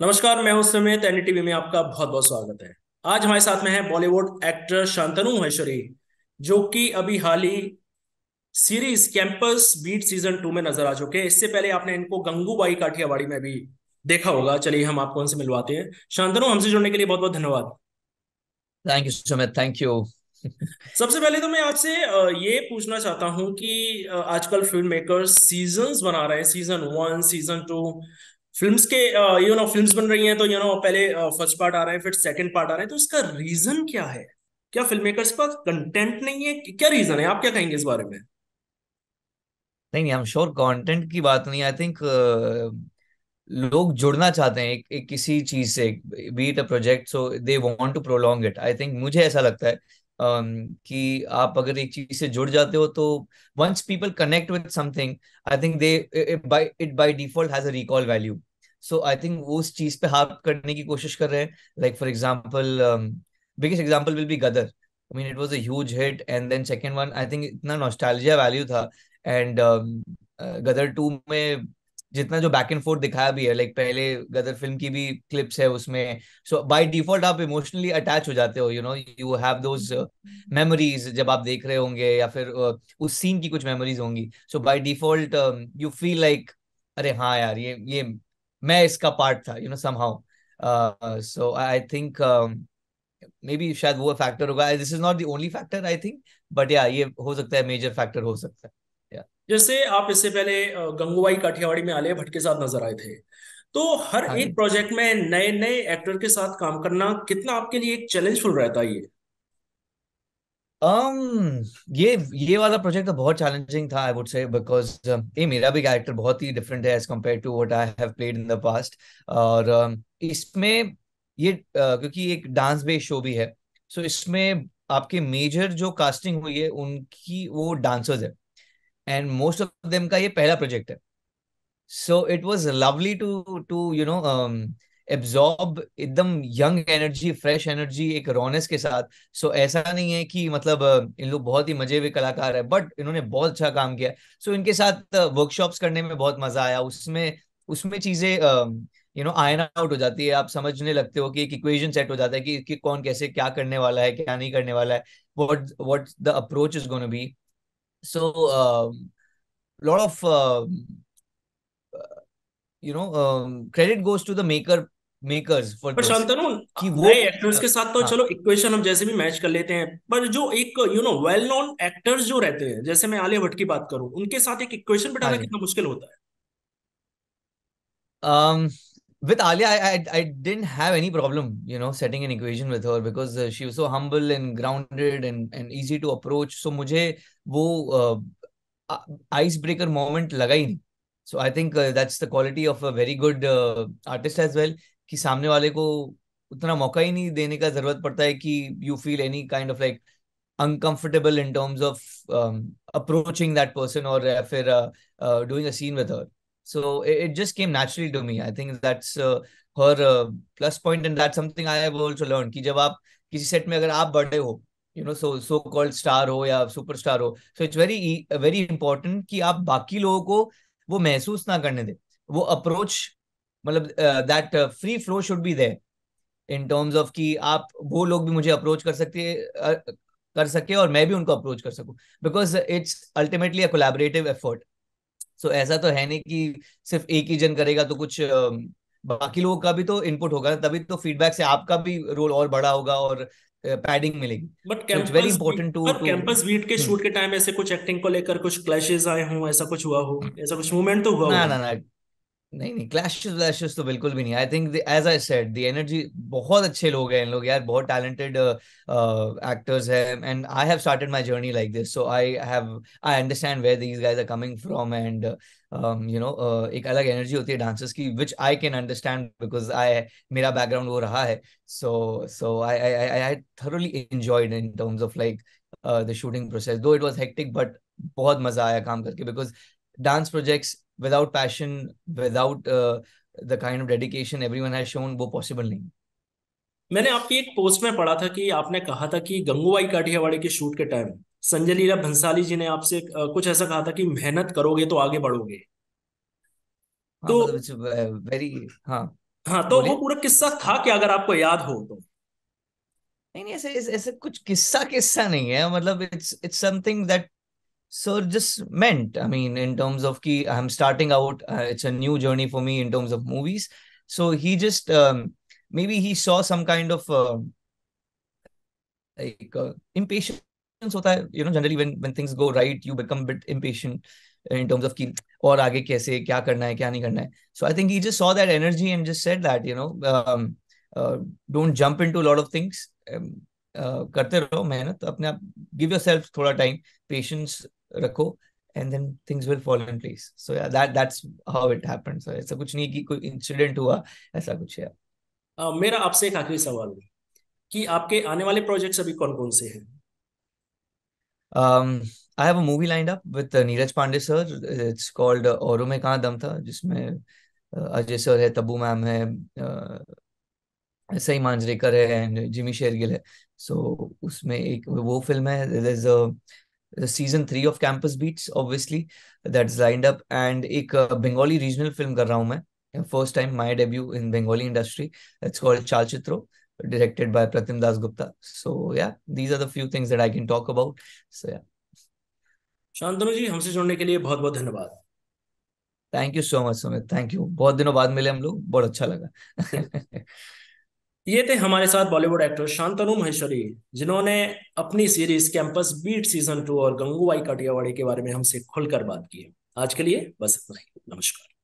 नमस्कार मैं हूँ सुमित एनडीटीवी में आपका बहुत बहुत स्वागत है। आज हमारे साथ में है बॉलीवुड एक्टर शांतनु महेश्वरी जो कि अभी हाल ही series campus beat season two में नज़र आ चुके हैं। इससे पहले आपने इनको गंगूबाई काठियावाड़ी में भी देखा होगा। चलिए हम आपको उनसे मिलवाते हैं। शांतनु हमसे जुड़ने के लिए बहुत बहुत धन्यवाद। Thank you Sumit thank you सबसे पहले तो मैं आपसे ये पूछना चाहता हूँ कि आजकल फ़िल्म मेकर सीज़न बना रहे हैं। Season one season two films के यू नो फिल्म्स बन रही हैं तो यू नो पहले फ़र्स्ट पार्ट आ रहे हैं फिर सेकंड पार्ट आ रहे हैं तो इसका रीजन क्या है? क्या फ़िल्म मेकर्स के पास कंटेंट नहीं है? क्या रीजन है? आप क्या कहेंगे इस बारे में? नहीं नहीं हम श्योर कंटेंट की बात नहीं आई थिंक लोग जुड़ना चाहते हैं एक, एक किसी चीज़ से be it a project so they want to prolong it I think मुझे ऐसा लगता है um, कि आप अगर एक चीज़ से जुड़ जाते हो तो once people connect with something I think they by it by default has a recall value so I think वो उस चीज़ पे हार्प करने की कोशिश कर रहे हैं। Like for example biggest example will be Gadar I mean it was a huge hit and then second one I think इतना नॉस्टैल्जिया वैल्यू था। एंड गदर टू में जितना जो बैक एंड फोर्थ दिखाया भी है लाइक पहले गदर फ़िल्म की भी क्लिप्स है उसमें। सो बाय डिफ़ॉल्ट आप इमोशनली अटैच हो जाते हो you know you have those memories जब आप देख रहे होंगे या फिर uh, उस सीन की कुछ मेमोरीज होंगी। So by default you feel like अरे हाँ यार ये ये मैं इसका पार्ट था you know somehow so I think maybe शायद वो फैक्टर होगा. This is not the only factor I think but या ये हो सकता है मेजर फैक्टर हो सकता है. जैसे आप इससे पहले गंगूबाई काठियावाड़ी में आलिया भट्ट के साथ नज़र आए थे तो हर हाँ एक प्रोजेक्ट में नए नए एक्टर के साथ काम करना कितना आपके लिए एक चैलेंजफुल रहता है ये? Um ये ये वाला प्रोजेक्ट तो बहुत चैलेंजिंग था आई वुड से बिकॉज़ ये मेरा भी कैरेक्टर बहुत ही डिफरेंट है as compare to what I have played in the past और um, इसमें ये uh, क्योंकि एक डांस बेस्ड शो भी है सो so इसमें आपके मेजर जो कास्टिंग हुई है उनकी वो डांसर्स है। एंड मोस्ट ऑफ़ देम का ये पहला प्रोजेक्ट है। So it was lovely to to you know absorb एकदम यंग एनर्जी फ्रेश एनर्जी एक रोनेस के साथ। सो so, ऐसा नहीं है कि मतलब इन लोग बहुत ही मज़े हुए कलाकार है बट इन्होंने बहुत अच्छा काम किया। सो so, इनके साथ वर्कशॉप्स करने में बहुत मज़ा आया। उसमें उसमें चीज़ें यू नो आयन आउट हो जाती है। आप समझने लगते हो कि एक इक्वेशन सेट हो जाता है कि, कि कौन कैसे क्या करने वाला है क्या नहीं करने वाला है। What what the approach is gonna be of uh, you know um, credit goes to the maker makers for पर शांतनु कि वो एक्टर्स के साथ तो हाँ. चलो इक्वेशन हम जैसे भी मैच कर लेते हैं पर जो एक you know well known actors जो रहते हैं जैसे मैं आलिया भट्ट की बात करूँ उनके साथ एक इक्वेशन बिठाना हाँ कितना मुश्किल होता है um with Alia, I, I I didn't have any problem, you know, setting an equation with her because uh, she was so humble and grounded and and easy to approach. So मुझे वो ice breaker moment लगा ही नहीं. So I think uh, that's the quality of a very good uh, artist as well. कि सामने वाले को उतना मौका ही नहीं देने का ज़रूरत पड़ता है कि you feel any kind of like uncomfortable in terms of approaching that person और फिर doing a scene with her so it just came naturally to me I think that's her plus point and that's something I have also learn कि जब आप किसी set में अगर आप बड़े हो you know so so called star हो या सुपर स्टार हो so it's very very important कि आप बाकी लोगों को वो महसूस ना करने दें। वो अप्रोच मतलब that free flow should be there in terms of कि आप वो लोग भी मुझे अप्रोच कर सकते uh, कर सके और मैं भी उनको अप्रोच कर सकूँ। Because it's ultimately a collaborative effort so ऐसा तो है नहीं कि सिर्फ़ एक ही जन करेगा तो कुछ बाकी लोगों का भी तो इनपुट होगा तभी तो फीडबैक से आपका भी रोल और बड़ा होगा और पैडिंग मिलेगी। But campus very important to campus beat के शूट हम्म। के टाइम ऐसे कुछ एक्टिंग को लेकर कुछ क्लैशेस आए हों ऐसा कुछ हुआ हो? ऐसा कुछ मूवमेंट तो हुआ ना ना ना। नहीं नहीं क्लैशेस व्लैशेस तो बिल्कुल भी नहीं। I think as I said the energy बहुत अच्छे लोग हैं इन लोग यार, बहुत टैलेंटेड एक्टर्स है and I have started my journey like this so I have I understand where these guys are coming from and you know एक अलग एनर्जी होती है डांसर्स की which I can understand because I मेरा background वो रहा है। So so I I I thoroughly enjoyed in terms of like the shooting process though it was hectic but बहुत मज़ा आया काम करके because dance projects without passion, without uh, the kind of dedication everyone has shown, वो possible नहीं। मैंने आपकी एक पोस्ट में पढ़ा था कि आपने कहा था कि गंगूबाई काठियावाड़ी के शूट के टाइम संजय लीला भंसाली जी ने आपसे कुछ ऐसा कहा था कि मेहनत करोगे तो आगे बढ़ोगे। तो वेरी हाँ हाँ तो वो पूरा किस्सा था कि अगर आपको याद हो तो। नहीं ऐसे ऐसे कुछ किस्सा किस्सा नहीं है मतलब it's it's something that sir just meant I mean in terms of कि I am starting out it's a new journey for me in terms of movies so he just maybe he saw some kind of uh, like uh, impatience होता है you know generally when when things go right you become a bit impatient in terms of कि और आगे कैसे क्या करना है क्या नहीं करना है so I think he just saw that energy and just said that you know um, uh, don't jump into a lot of things um, uh, करते रहो मेहनत अपने आप give yourself थोड़ा time patience रखो and then things will follow in place so yeah that that's how it happened so ऐसा कुछ नहीं कि कोई इंसिडेंट हुआ ऐसा कुछ है uh, मेरा आपसे एक आखिरी सवाल है कि आपके आने वाले प्रोजेक्ट्स अभी कौन कौन से हैं? Um, I have a movie lined up with Neeraj Pandey sir it's called Auron Mein Kahan दम था जिसमें uh, अजय सर है तब्बू मैम है uh, सई मांजरेकर है एंड जिमी शेरगिल है. सो so, उसमें एक वो फ़िल्म है season three of campus beats obviously that's lined up and एक बंगाली रीजनल फ़िल्म कर रहा हूँ मैं first time my debut in Bengali industry it's called Chalchitro directed by Pratim Das Gupta. So yeah, these are the few things that I can talk about. So yeah, Shantanu ji हमसे जुड़ने के लिए बहुत बहुत धन्यवाद thank you so much Sumit. Thank you. बहुत दिनों बाद मिले हम लोग बहुत अच्छा लगा ये थे हमारे साथ बॉलीवुड एक्टर शांतनु महेश्वरी, जिन्होंने अपनी series campus beat season two और गंगूबाई काठियावाड़ी के बारे में हमसे खुलकर बात की है। आज के लिए बस इतना ही। नमस्कार।